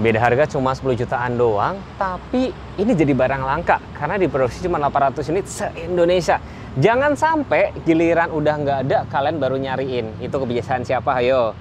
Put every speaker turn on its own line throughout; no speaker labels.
Beda harga cuma 10 jutaan doang, tapi ini jadi barang langka karena diproduksi cuma 800 unit se-Indonesia. Jangan sampai giliran udah nggak ada, kalian baru nyariin. Itu kebiasaan siapa? Ayo.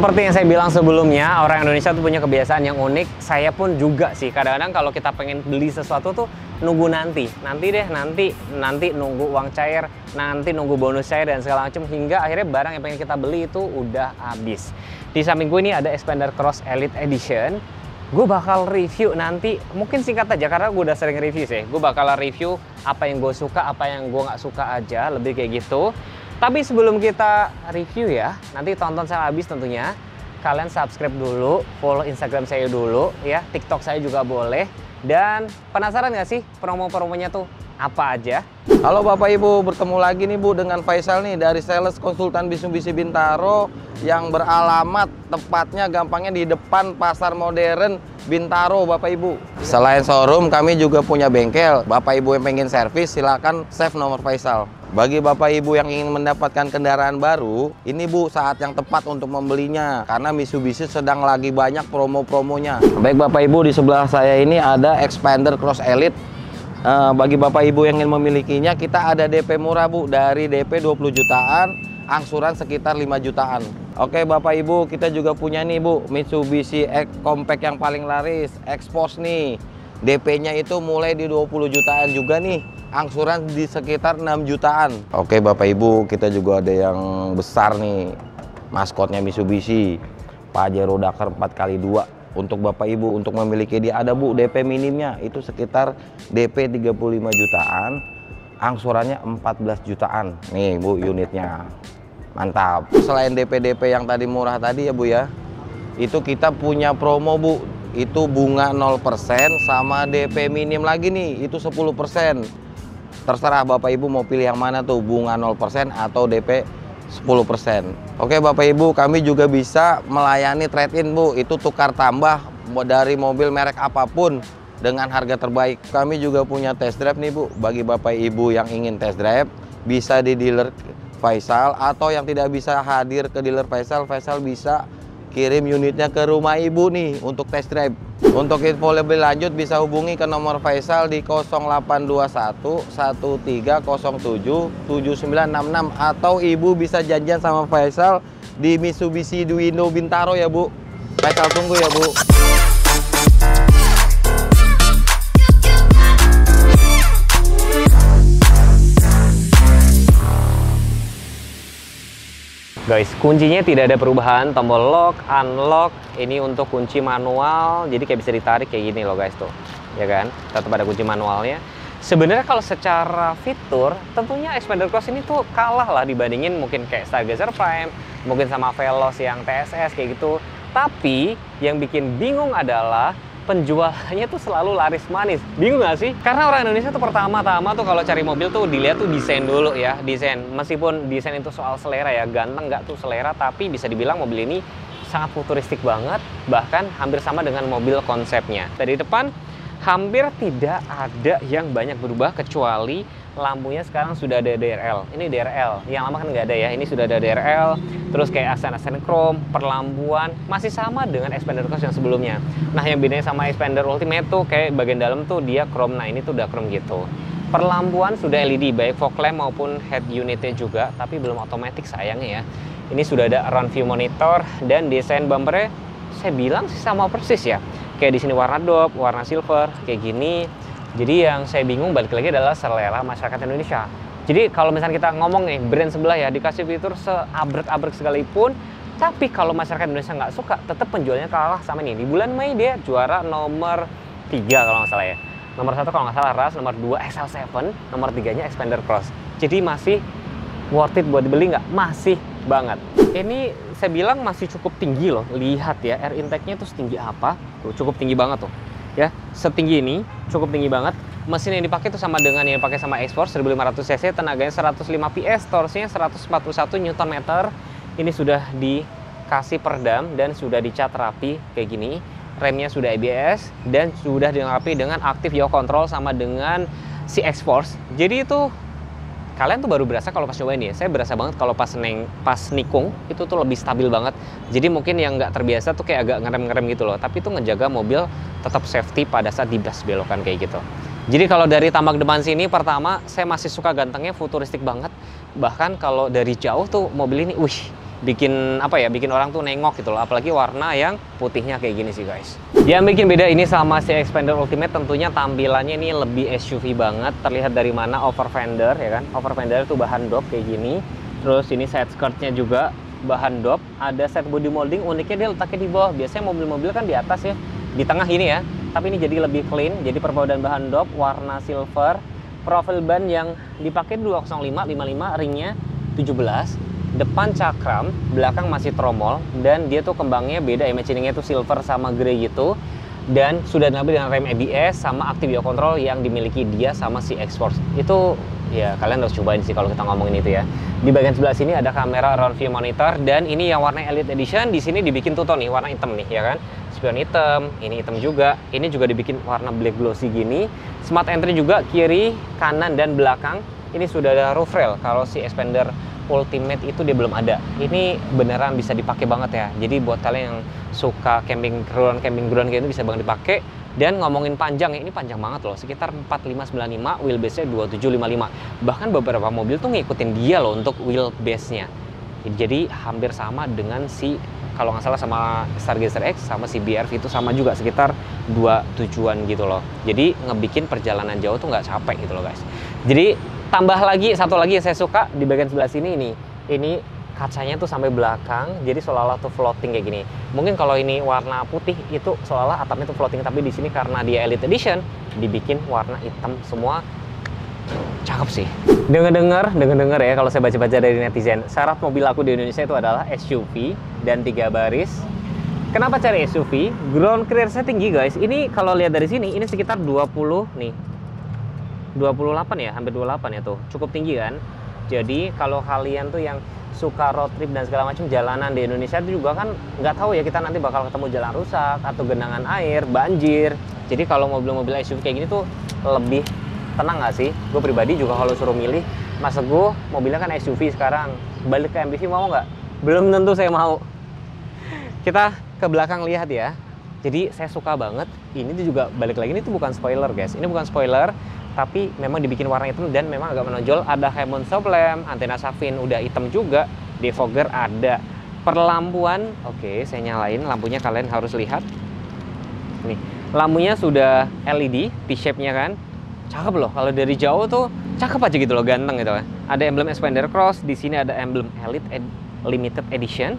Seperti yang saya bilang sebelumnya, orang Indonesia tuh punya kebiasaan yang unik. Saya pun juga sih. Kadang-kadang kalau kita pengen beli sesuatu tuh nunggu nanti. Nanti deh, nanti, nanti nunggu uang cair, nanti nunggu bonus cair dan segala macam hingga akhirnya barang yang pengen kita beli itu udah habis. Di samping gue ini ada Expander Cross Elite Edition. Gue bakal review nanti, mungkin singkat aja karena gue udah sering review sih. Gue bakal review apa yang gue suka, apa yang gue nggak suka aja, lebih kayak gitu. Tapi sebelum kita review ya, nanti tonton saya habis tentunya. Kalian subscribe dulu, follow Instagram saya dulu ya, TikTok saya juga boleh. Dan penasaran nggak sih promo-promonya tuh apa aja?
Halo Bapak Ibu, bertemu lagi nih Bu dengan Faisal nih dari sales konsultan Mitsubishi Bintaro yang beralamat tepatnya gampangnya di depan pasar modern Bintaro Bapak Ibu. Selain showroom kami juga punya bengkel. Bapak Ibu yang pengen servis silakan save nomor Faisal. Bagi Bapak Ibu yang ingin mendapatkan kendaraan baru, ini Bu saat yang tepat untuk membelinya karena Mitsubishi sedang lagi banyak promo-promonya. Baik Bapak Ibu di sebelah saya ini ada Expander Cross Elite Uh, bagi Bapak Ibu yang ingin memilikinya, kita ada DP murah Bu, dari DP 20 jutaan, angsuran sekitar 5 jutaan. Oke Bapak Ibu, kita juga punya nih Bu, Mitsubishi X Compact yang paling laris, Expos nih. DP-nya itu mulai di 20 jutaan juga nih, angsuran di sekitar 6 jutaan. Oke Bapak Ibu, kita juga ada yang besar nih, maskotnya Mitsubishi, Pajero Dakar 4x2 untuk Bapak Ibu untuk memiliki dia ada Bu DP minimnya itu sekitar DP 35 jutaan angsurannya 14 jutaan nih Bu unitnya mantap. Selain DP DP yang tadi murah tadi ya Bu ya itu kita punya promo Bu. Itu bunga 0% sama DP minim lagi nih itu 10% terserah Bapak Ibu mau pilih yang mana tuh bunga 0% atau DP 10%. Oke Bapak Ibu, kami juga bisa melayani trade-in Bu, itu tukar tambah dari mobil merek apa pun dengan harga terbaik. Kami juga punya test drive nih Bu, bagi Bapak Ibu yang ingin test drive bisa di dealer Faisal atau yang tidak bisa hadir ke dealer Faisal, Faisal bisa kirim unitnya ke rumah Ibu nih untuk test drive. Untuk info lebih lanjut bisa hubungi ke nomor Faisal di 0821 1307 7966 atau Ibu bisa janjian sama Faisal di Mitsubishi Duino Bintaro ya Bu. Faisal tunggu ya Bu.
Guys, kuncinya tidak ada perubahan, tombol lock, unlock, ini untuk kunci manual, jadi kayak bisa ditarik kayak gini loh guys tuh, ya kan? Tetap ada kunci manualnya. Sebenarnya kalau secara fitur, tentunya Expander Cross ini tuh kalah lah dibandingin mungkin kayak Stargazer Prime, mungkin sama Veloz yang TSS kayak gitu. Tapi yang bikin bingung adalah penjualannya tuh selalu laris manis. Bingung gak sih? Karena orang Indonesia tuh pertama-tama tuh kalau cari mobil tuh dilihat tuh desain dulu ya, desain. Meskipun desain itu soal selera ya, ganteng nggak tuh selera, tapi bisa dibilang mobil ini sangat futuristik banget, bahkan hampir sama dengan mobil konsepnya. Dari depan hampir tidak ada yang banyak berubah kecuali lampunya sekarang sudah ada DRL. Ini DRL, yang lama kan nggak ada ya. Ini sudah ada DRL, terus kayak aksen-aksen chrome, perlambuan masih sama dengan Expander Cross yang sebelumnya. Nah, yang bedanya sama Expander Ultimate tuh kayak bagian dalam tuh dia chrome. Nah, ini tuh udah chrome gitu. Perlambuan sudah LED baik fog lamp maupun head unitnya juga, tapi belum otomatis sayangnya ya. Ini sudah ada round view monitor dan desain bumpernya saya bilang sih sama persis ya. Kayak di sini warna dop, warna silver, kayak gini jadi yang saya bingung balik lagi adalah selera masyarakat Indonesia. Jadi kalau misalnya kita ngomong nih brand sebelah ya dikasih fitur seabrek-abrek sekalipun, tapi kalau masyarakat Indonesia nggak suka, tetap penjualnya kalah sama ini. Di bulan Mei dia juara nomor 3 kalau nggak salah ya. Nomor satu kalau nggak salah RAS, nomor 2 XL7, nomor 3-nya Expander Cross. Jadi masih worth it buat dibeli nggak? Masih banget. Ini saya bilang masih cukup tinggi loh. Lihat ya, air intake-nya itu setinggi apa. Tuh, cukup tinggi banget tuh ya setinggi ini cukup tinggi banget mesin yang dipakai itu sama dengan yang dipakai sama X-Force 1500 cc tenaganya 105 PS torsinya 141 Nm ini sudah di kasih perdam dan sudah dicat rapi kayak gini. Remnya sudah ABS dan sudah dilengkapi dengan aktif yaw control sama dengan si X-Force. Jadi itu kalian tuh baru berasa kalau pas cobain ya. Saya berasa banget kalau pas neng pas nikung itu tuh lebih stabil banget. Jadi mungkin yang nggak terbiasa tuh kayak agak ngerem-ngerem gitu loh. Tapi itu ngejaga mobil tetap safety pada saat dibas belokan kayak gitu. Jadi kalau dari tambak depan sini pertama saya masih suka gantengnya futuristik banget. Bahkan kalau dari jauh tuh mobil ini, wih bikin apa ya bikin orang tuh nengok gitu loh. Apalagi warna yang putihnya kayak gini sih guys. Yang bikin beda ini sama si Expander Ultimate tentunya tampilannya ini lebih SUV banget. Terlihat dari mana over fender ya kan? Over fender itu bahan dop kayak gini. Terus ini side skirtnya juga bahan dop ada set body molding uniknya dia letaknya di bawah. Biasanya mobil-mobil kan di atas ya di tengah ini ya. Tapi ini jadi lebih clean jadi perpaduan bahan dop warna silver. Profil ban yang dipakai 205 55 ringnya 17 depan cakram, belakang masih tromol dan dia tuh kembangnya beda. Ya machiningnya tuh silver sama grey gitu. Dan sudah dilengkapi dengan rem ABS sama active control yang dimiliki dia sama si X-Force itu ya kalian harus cobain sih kalau kita ngomongin itu ya. Di bagian sebelah sini ada kamera round view monitor dan ini yang warna Elite Edition. Di sini dibikin tuh nih warna hitam nih ya kan? Spion hitam ini hitam juga. Ini juga dibikin warna black glossy gini. Smart entry juga kiri kanan dan belakang. Ini sudah ada roof rail. Kalau si Expander Ultimate itu dia belum ada. Ini beneran bisa dipakai banget ya. Jadi buat kalian yang suka camping ground camping ground kayak itu bisa banget dipakai. Dan ngomongin panjang, ini panjang banget loh, sekitar 4595, wheelbase-nya 2755. Bahkan beberapa mobil tuh ngikutin dia loh untuk wheelbase-nya. Jadi hampir sama dengan si kalau nggak salah sama Stargazer X sama si BRV itu sama juga sekitar dua tujuan gitu loh. Jadi ngebikin perjalanan jauh tuh nggak capek gitu loh guys. Jadi tambah lagi satu lagi yang saya suka di bagian sebelah sini ini. Ini kacanya tuh sampai belakang jadi seolah-olah tuh floating kayak gini. Mungkin kalau ini warna putih itu seolah-olah atapnya tuh floating. Tapi di sini karena dia elite edition dibikin warna hitam semua. Cakep sih. Dengar-dengar dengar-dengar ya kalau saya baca-baca dari netizen. Syarat mobil aku di Indonesia itu adalah SUV dan tiga baris. Kenapa cari SUV ground clearance tinggi guys. Ini kalau lihat dari sini ini sekitar 20 nih 28 ya, hampir 28 ya tuh. Cukup tinggi kan? Jadi kalau kalian tuh yang suka road trip dan segala macam jalanan di Indonesia itu juga kan nggak tahu ya kita nanti bakal ketemu jalan rusak atau genangan air, banjir. Jadi kalau mobil-mobil SUV kayak gini tuh lebih tenang nggak sih? Gue pribadi juga kalau suruh milih, masa gue mobilnya kan SUV sekarang, balik ke MPV mau nggak? Belum tentu saya mau. Kita ke belakang lihat ya. Jadi saya suka banget. Ini tuh juga balik lagi ini tuh bukan spoiler guys. Ini bukan spoiler tapi memang dibikin warna hitam dan memang agak menonjol. Ada Hammond lamp antena Savin udah hitam juga defogger ada. Perlampuan oke saya nyalain lampunya kalian harus lihat. Nih lampunya sudah LED T-shape nya kan. Cakep loh kalau dari jauh tuh cakep aja gitu loh ganteng gitu kan ada emblem Expander Cross di sini ada emblem Elite Ed Limited Edition.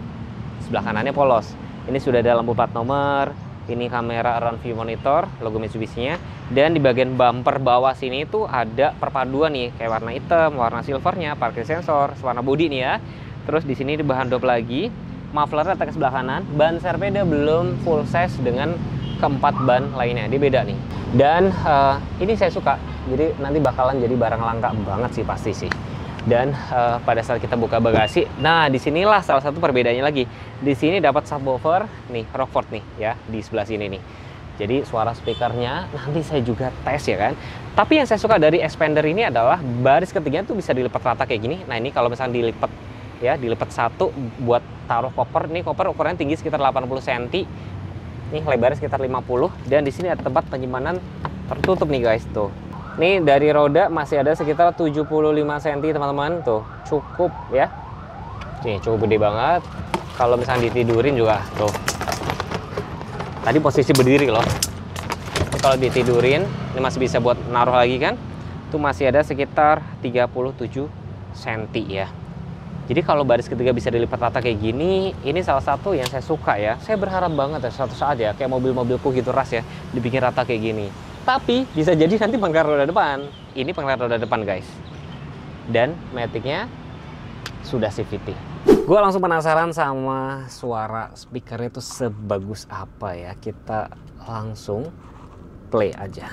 Sebelah kanannya polos. Ini sudah ada lampu plat nomor ini kamera around view monitor logo Mitsubishi-nya dan di bagian bumper bawah sini tuh ada perpaduan nih kayak warna hitam, warna silvernya, parkir sensor, warna bodi nih ya. Terus di sini di bahan dop lagi, muffler letak ke sebelah kanan, ban serpeda belum full size dengan keempat ban lainnya, dia beda nih. Dan uh, ini saya suka, jadi nanti bakalan jadi barang langka banget sih pasti sih dan uh, pada saat kita buka bagasi nah di sinilah salah satu perbedaannya lagi. Di sini dapat subwoofer nih Rockford nih ya di sebelah sini nih. Jadi suara speakernya nanti saya juga tes ya kan? Tapi yang saya suka dari expander ini adalah baris ketiganya tuh bisa dilipat rata kayak gini. Nah ini kalau misalnya dilipat ya dilipat satu buat taruh koper ini koper ukurannya tinggi sekitar 80 cm ini lebarnya sekitar 50 dan di sini ada tempat penyimpanan tertutup nih guys tuh ini dari roda masih ada sekitar 75 cm teman-teman. Tuh, cukup ya. Nih, cukup gede banget. Kalau misalnya ditidurin juga tuh. Tadi posisi berdiri loh. Kalau ditidurin, ini masih bisa buat naruh lagi kan? Itu masih ada sekitar 37 cm ya. Jadi kalau baris ketiga bisa dilipat rata kayak gini, ini salah satu yang saya suka ya. Saya berharap banget ya suatu saat ya, kayak mobil-mobilku gitu ras ya, dibikin rata kayak gini tapi bisa jadi nanti pengeras roda depan. Ini pengeras roda depan guys. Dan maticnya sudah CVT. Gue langsung penasaran sama suara speaker itu sebagus apa ya. Kita langsung play aja.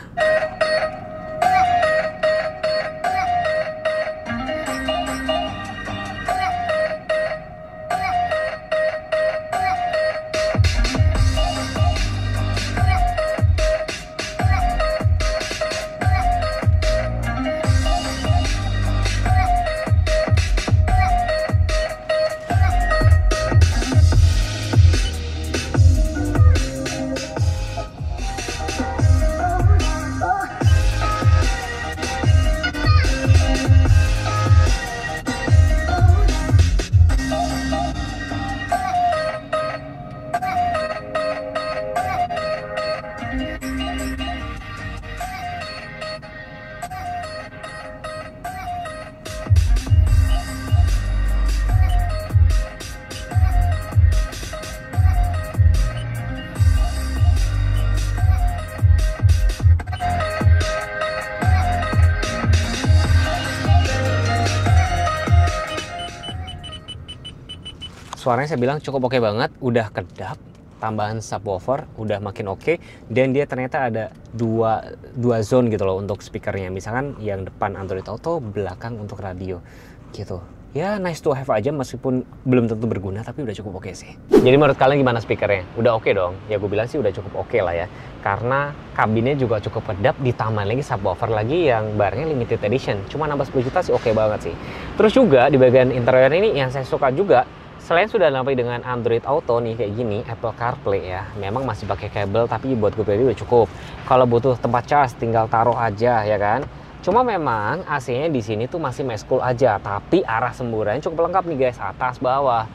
Suaranya saya bilang cukup oke banget, udah kedap, tambahan subwoofer udah makin oke dan dia ternyata ada dua dua zone gitu loh untuk speakernya. Misalkan yang depan Android Auto, belakang untuk radio gitu. Ya nice to have aja meskipun belum tentu berguna tapi udah cukup oke sih. Jadi menurut kalian gimana speakernya? Udah oke dong? Ya gue bilang sih udah cukup oke lah ya. Karena kabinnya juga cukup kedap ditambah lagi subwoofer lagi yang barangnya limited edition. Cuma nambah 10 juta sih oke banget sih. Terus juga di bagian interior ini yang saya suka juga selain sudah dilengkapi dengan Android Auto nih kayak gini, Apple CarPlay ya, memang masih pakai kabel tapi buat gue pribadi udah cukup. Kalau butuh tempat cas tinggal taruh aja ya kan. Cuma memang AC-nya di sini tuh masih meskul aja, tapi arah semburannya cukup lengkap nih guys, atas bawah.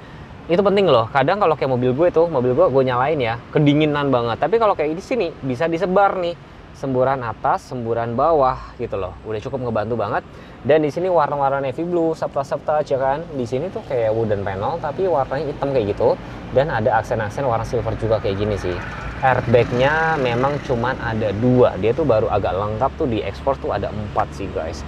Itu penting loh. Kadang kalau kayak mobil gue tuh, mobil gue gue nyalain ya, kedinginan banget. Tapi kalau kayak di sini bisa disebar nih semburan atas, semburan bawah gitu loh. Udah cukup ngebantu banget. Dan di sini warna-warna navy blue, sabta-sabta aja kan. Di sini tuh kayak wooden panel tapi warnanya hitam kayak gitu. Dan ada aksen-aksen warna silver juga kayak gini sih airbagnya memang cuman ada dua dia tuh baru agak lengkap tuh di ekspor tuh ada empat sih guys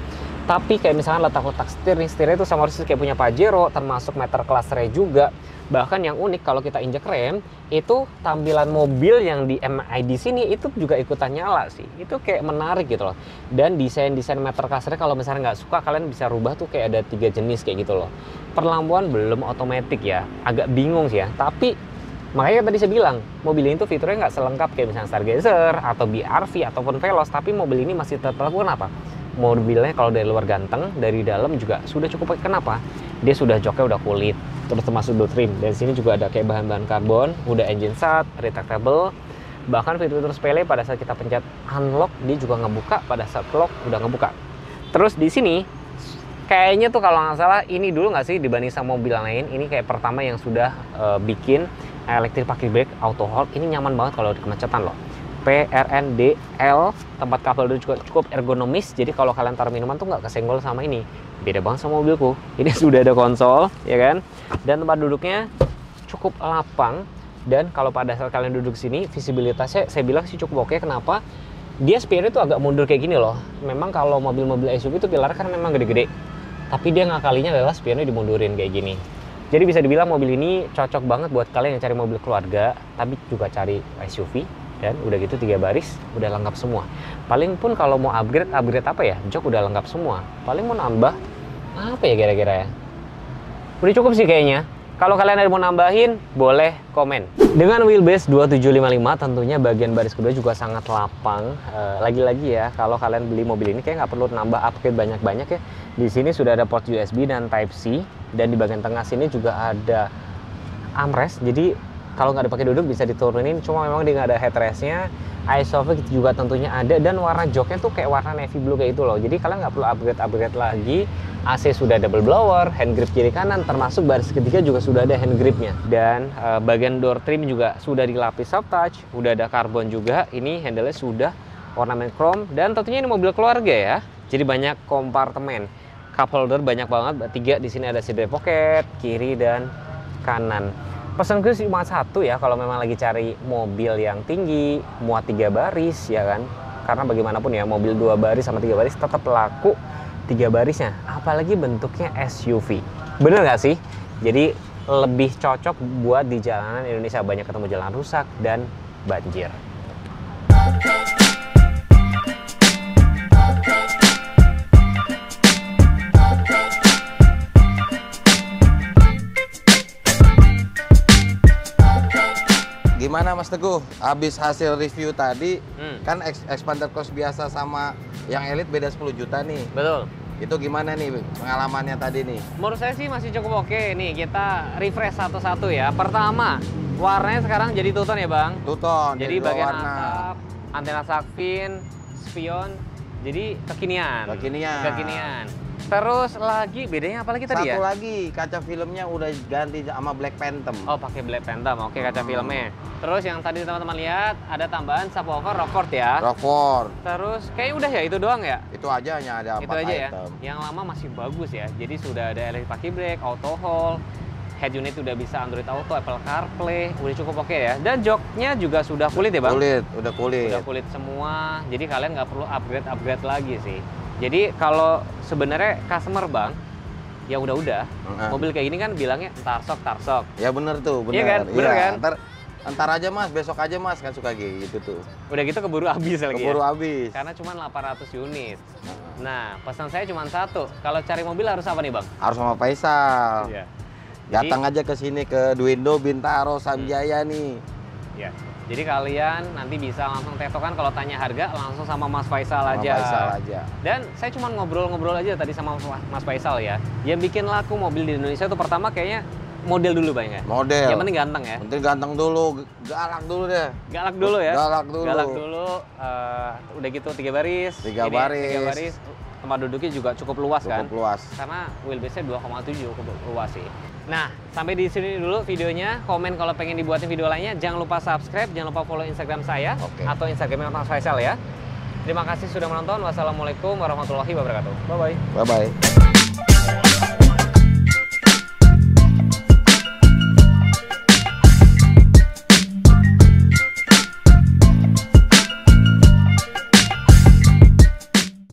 tapi kayak misalnya letak-letak setir nih setirnya itu sama persis kayak punya Pajero termasuk meter kelas juga bahkan yang unik kalau kita injek rem itu tampilan mobil yang di MID sini itu juga ikutan nyala sih. Itu kayak menarik gitu loh. Dan desain-desain meter re kalau misalnya nggak suka kalian bisa rubah tuh kayak ada tiga jenis kayak gitu loh. Perlampuan belum otomatis ya. Agak bingung sih ya. Tapi Makanya tadi saya bilang, mobil ini tuh fiturnya nggak selengkap kayak misalnya Stargazer atau BRV ataupun Veloz, tapi mobil ini masih tetap kenapa? Mobilnya kalau dari luar ganteng, dari dalam juga sudah cukup kenapa? Dia sudah joknya udah kulit, terus termasuk dual trim. Dan sini juga ada kayak bahan-bahan karbon, udah engine start, retractable, bahkan fitur-fitur sepele pada saat kita pencet unlock dia juga ngebuka pada saat lock udah ngebuka. Terus di sini kayaknya tuh kalau nggak salah ini dulu nggak sih dibanding sama mobil lain ini kayak pertama yang sudah uh, bikin electric parking brake auto hold. Ini nyaman banget kalau di kemacetan loh PRNDL tempat kabel juga cukup ergonomis. Jadi kalau kalian taruh minuman tuh nggak kesenggol sama ini. Beda banget sama mobilku. Ini sudah ada konsol ya kan? Dan tempat duduknya cukup lapang. Dan kalau pada saat kalian duduk sini visibilitasnya saya bilang sih cukup oke. Kenapa? Dia spirit itu agak mundur kayak gini loh. Memang kalau mobil-mobil SUV itu pilar kan memang gede-gede. Tapi dia ngakalinya adalah spionnya dimundurin kayak gini. Jadi bisa dibilang mobil ini cocok banget buat kalian yang cari mobil keluarga tapi juga cari SUV dan udah gitu tiga baris udah lengkap semua paling pun kalau mau upgrade upgrade apa ya jok udah lengkap semua paling mau nambah apa ya kira-kira ya udah cukup sih kayaknya kalau kalian ada mau nambahin, boleh komen. Dengan wheelbase 2755 tentunya bagian baris kedua juga sangat lapang. Eh, lagi-lagi ya, kalau kalian beli mobil ini kayak nggak perlu nambah upgrade banyak-banyak ya. Di sini sudah ada port USB dan Type C dan di bagian tengah sini juga ada armrest. Jadi kalau nggak dipakai duduk bisa diturunin, cuma memang dia nggak ada headrestnya. Isofix juga tentunya ada dan warna joknya tuh kayak warna navy blue kayak itu loh. Jadi kalian nggak perlu upgrade-upgrade lagi AC sudah double blower, hand grip kiri kanan, termasuk baris ketiga juga sudah ada hand gripnya. Dan uh, bagian door trim juga sudah dilapis soft touch, udah ada karbon juga. Ini handle sudah ornamen chrome dan tentunya ini mobil keluarga ya. Jadi banyak kompartemen. Cup holder banyak banget, tiga di sini ada CD pocket, kiri dan kanan. Pesan gue cuma satu ya, kalau memang lagi cari mobil yang tinggi, muat tiga baris ya kan. Karena bagaimanapun ya, mobil dua baris sama tiga baris tetap laku tiga barisnya. Apalagi bentuknya SUV bener nggak sih? Jadi lebih cocok buat di jalanan Indonesia. Banyak ketemu jalan rusak dan banjir
Gimana Mas Teguh? Habis hasil review tadi, hmm. kan expander cost biasa sama yang elit beda 10 juta nih.
Betul.
Itu gimana nih pengalamannya tadi nih?
Menurut saya sih masih cukup oke nih. Kita refresh satu-satu ya. Pertama, warnanya sekarang jadi tuton ya Bang?
Tuton.
Jadi, jadi bagian warna. atap, antena sakfin, spion, jadi kekinian.
Kekinian.
Kekinian. Terus lagi bedanya apa lagi tadi
Satu ya? Satu lagi kaca filmnya udah ganti sama Black Phantom.
Oh pakai Black Phantom, oke kaca hmm. filmnya. Terus yang tadi teman-teman lihat ada tambahan subwoofer Rockford ya?
Rockford.
Terus kayak udah ya itu doang ya?
Itu aja hanya ada
Itu aja ya? item. ya. Yang lama masih bagus ya. Jadi sudah ada electric parking brake, auto hold, head unit udah bisa Android Auto, Apple CarPlay, udah cukup oke okay ya. Dan joknya juga sudah kulit ya bang?
Kulit, udah kulit.
Udah kulit semua, jadi kalian nggak perlu upgrade-upgrade lagi sih. Jadi kalau sebenarnya customer bang yang udah-udah. Mobil kayak gini kan bilangnya tarsok tarsok.
Ya bener tuh, bener.
Iya kan? Bener kan?
Ntar, ntar aja mas, besok aja mas kan suka gitu tuh.
Udah gitu keburu habis lagi
Keburu
ya.
habis.
Karena cuma 800 unit. Nah, pesan saya cuma satu. Kalau cari mobil harus apa nih, Bang?
harus sama Faisal.
Iya.
Datang aja ke sini ke Duindo, Bintaro, Samjaya nih.
Ya. Jadi kalian nanti bisa langsung tektokan kalau tanya harga langsung sama Mas Faisal
Sama
aja.
Faisal aja.
Dan saya cuma ngobrol-ngobrol aja tadi sama Mas Faisal ya. Yang bikin laku mobil di Indonesia itu pertama kayaknya model dulu Bang ya.
Model.
Yang penting ganteng ya.
Penting ganteng dulu, galak dulu deh.
Galak dulu ya.
Galak dulu.
Galak dulu. eh, udah gitu tiga baris.
Tiga
Ini
baris.
Tiga baris. Tempat duduknya juga cukup luas kan.
Cukup luas.
Karena wheelbase-nya 2,7 cukup luas sih. Nah, sampai di sini dulu videonya. Komen kalau pengen dibuatin video lainnya. Jangan lupa subscribe, jangan lupa follow Instagram saya
Oke.
atau Instagramnya Mas Faisal ya. Terima kasih sudah menonton. Wassalamualaikum warahmatullahi wabarakatuh. Bye bye.
Bye bye.